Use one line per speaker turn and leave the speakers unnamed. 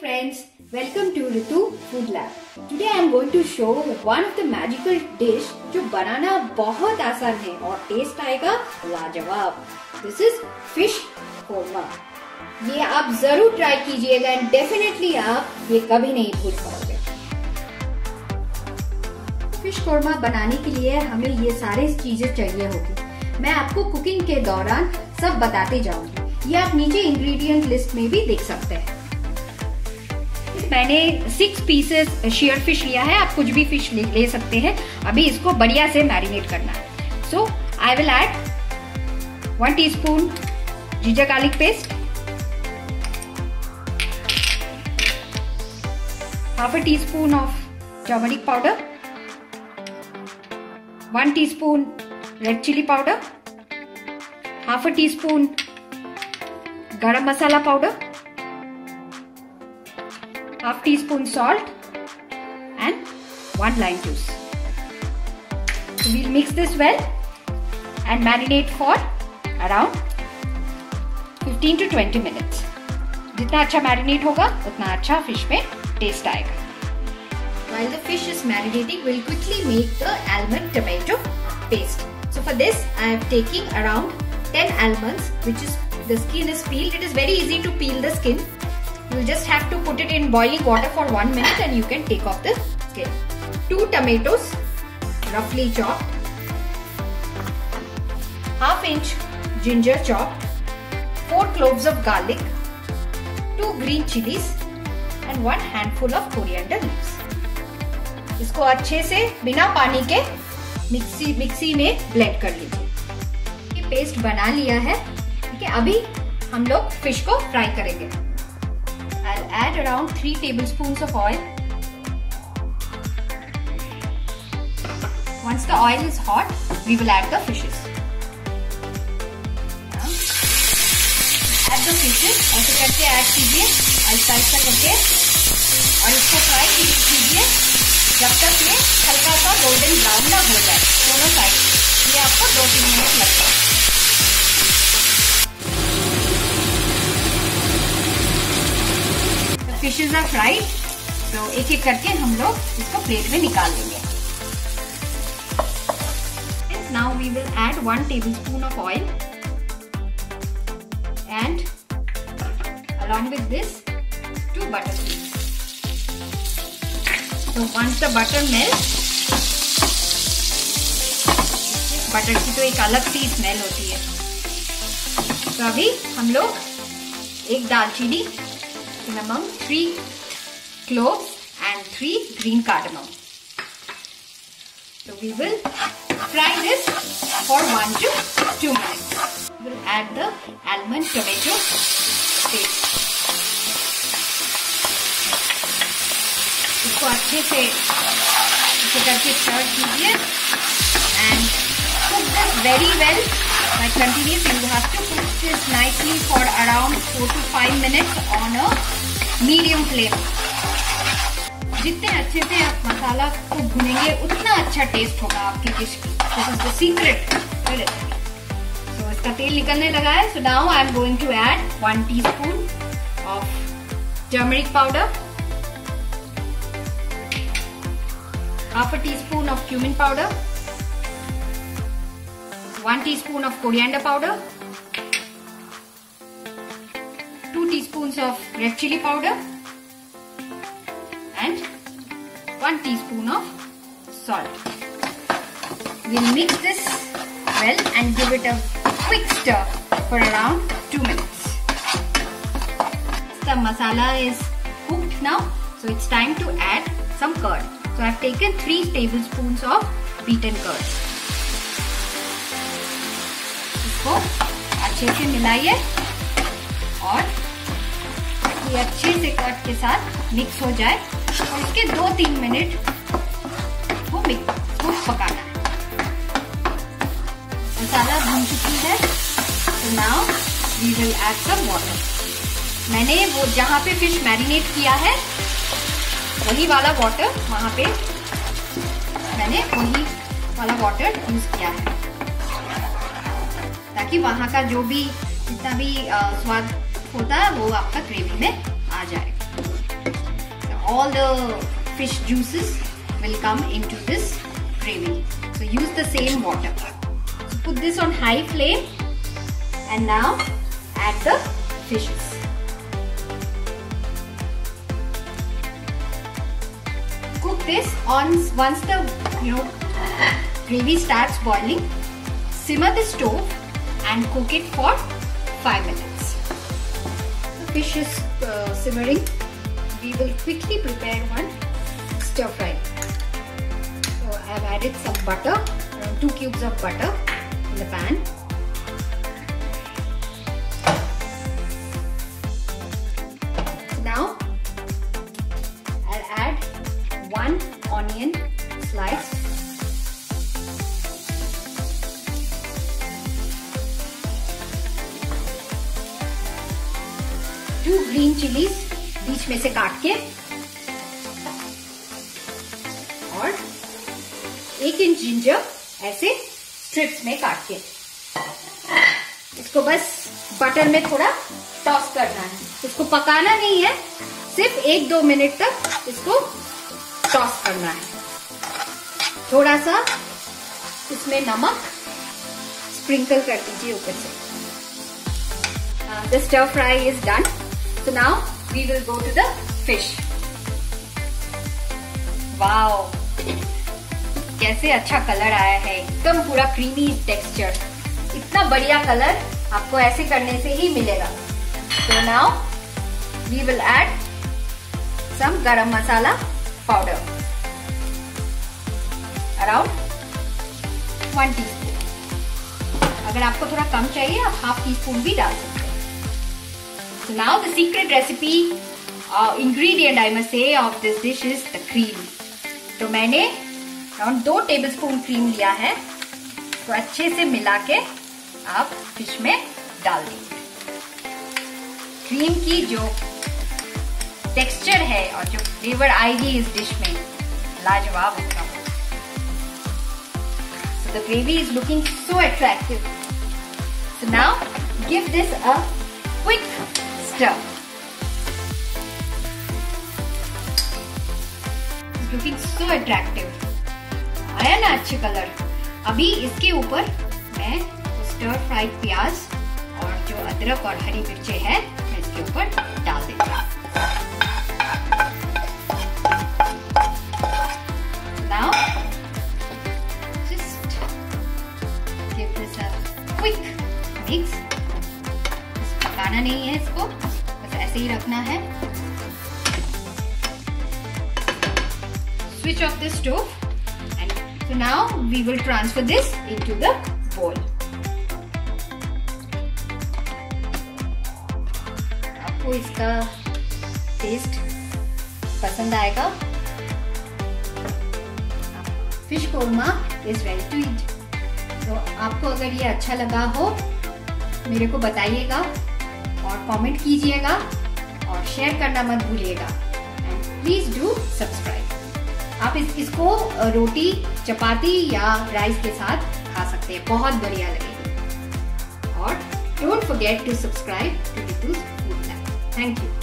Friends, welcome to Ritu Food Lab. Today I am going to show one of the magical dish जो बनाना बहुत आसान है और test आएगा लाजवाब. दिस इज़ फ़िश कोरमा ये आप ज़रूर ट्राई कीजिएगा एंड डेफिनेटली आप ये कभी नहीं भूल पाओगे. फ़िश कोरमा बनाने के लिए हमें ये सारे चीज़ें चाहिए होगी. मैं आपको कुकिंग के दौरान सब बताते जाऊँगी. ये आप नीचे इंग्रेडिएंट लिस्ट में भी देख सकते हैं. मैंने सिक्स पीसेस शेयर फ़िश लिया है आप कुछ भी फ़िश ले, ले सकते हैं। अभी इसको बढ़िया से मैरिनेट करना है। So I will add one teaspoon ginger garlic paste half a teaspoon of turmeric powder one teaspoon red chilli powder half a teaspoon garam masala powder half teaspoon salt and one lime juice. So we'll mix this well and marinate for around 15 to 20 minutes. जितना अच्छा marinate होगा उतना अच्छा fish में test आएगा While the fish is marinating, we'll quickly make the almond tomato paste. So for this, I am taking around 10 almonds, which is the skin is peeled. It is very easy to peel the skin You just have to put it in boiling water for one minute and you can take off the skin. Two tomatoes, roughly chopped. Half inch ginger chopped. Four cloves of garlic. Two green chilies and one handful of coriander leaves. इसको अच्छे से बिना पानी के mixie mixie में blend कर लीजिए ये पेस्ट बना लिया है ठीक है अभी हम लोग फ़िश को फ्राई करेंगे add around 3 tablespoons of oil. Once the oil is hot, we will add the fishes. Add the fishes, ऐसे करके ऐड कीजिए. आहिस्ता आहिस्ता करके. और इसको फ्राई कीजिए. जब तक ये हल्का सा गोल्डन ब्राउन ना हो जाए दोनों साइड ये आपको दो तीन मिनट लगता है फिशेज आर फ्राइड तो एक एक करके हम लोग इसको प्लेट में निकाल लेंगे। Now we will add one tablespoon of oil and along with this two butter cubes. So once the butter melts, butter की तो एक अलग सी स्मेल होती है। तो अभी हम लोग एक दालचीनी cinnamon, 3 cloves and 3 green cardamom. So we will fry this for 1 to 2 minutes. We will add the almond tomato paste. इसको अच्छे से इसे करके स्टर कीजिए and cook this very well by continuous you have to cook this nicely for around 4 to 5 minutes on a medium flame. जितने अच्छे से आप मसाला को भुनेंगे, उतना अच्छा टेस्ट होगा आपकी डिश की। This is the secret so इसका तेल निकलने लगा है। So now I am going to add one teaspoon of turmeric powder half a teaspoon of cumin powder 1 teaspoon of coriander powder teaspoons of red chili powder and 1 teaspoon of salt. We'll mix this well and give it a quick stir for around 2 minutes. The masala is cooked now so it's time to add some curd. So I've taken 3 tablespoons of beaten curd. इसको अच्छे से मिलाइए और ये अच्छे से cut के साथ mix हो जाए। और इसके दो तीन मिनट वो मिक्स को पकाना। है मसाला भून चुकी है। तो now we will add some water मैंने वो जहाँ पे फ़िश मैरिनेट किया है, वही वाला वाटर वहाँ पे मैंने वही वाला वाटर यूज़ किया है। ताकि वहाँ का जो भी, जितना भी स्वाद होता है वो आपका ग्रेवी में आ जाएगा all the fish juices will come into this gravy. So use the same water. So put this on high flame and now add the fishes. Cook this on once the you know gravy starts boiling. Simmer the stove and cook it for 5 minutes. Fish is uh, simmering. We will quickly prepare one stir fry. So I have added some butter, around 2 cubes of butter in the pan. Now I'll add one onion slice green chillies बीच में से काट के और एक inch ginger ऐसे strips में काट के। इसको बस बटर में थोड़ा टॉस करना है। इसको पकाना नहीं है, सिर्फ़ एक दो मिनट तक इसको टॉस करना है। थोड़ा सा इसमें नमक स्प्रिंकल कर दीजिए ऊपर से। The stir fry is done So now we will go to the fish. Wow! कैसे अच्छा कलर आया है. एकदम पूरा क्रीमी टेक्सचर इतना बढ़िया कलर आपको ऐसे करने से ही मिलेगा. तो now we will add some garam masala powder around one tea अगर आपको थोड़ा कम चाहिए, आप हाफ़ टी स्पून भी डाल सकते हैं. So now the secret recipe uh, ingredient I must say of this dish is the cream. तो मैंने अराउंड दो टेबल क्रीम लिया है। तो अच्छे से मिला के आप फ़िश में डाल देंगे क्रीम की जो टेक्सचर है और जो फ्लेवर आएगी इस डिश में लाजवाब होता so the gravy is looking so attractive so now give this a quick stir. It's looking so attractive. आया ना अच्छे कलर अभी इसके ऊपर मैं स्टर फ्राइड प्याज और जो अदरक और हरी मिर्चे हैं, मैं इसके ऊपर डाल देती हूँ नहीं है इसको ऐसे ही रखना है। Switch off the stove and so now we will transfer this into the bowl. आपको इसका टेस्ट पसंद आएगा। Fish korma is very to eat तो आपको अगर ये अच्छा लगा हो, मेरे को बताइएगा। और कमेंट कीजिएगा और शेयर करना मत भूलिएगा। एंड प्लीज़ डू सब्सक्राइब आप इस, इसको रोटी चपाती या राइस के साथ खा सकते हैं। बहुत बढ़िया लगेगी। और don't forget to subscribe to डिटूज thank you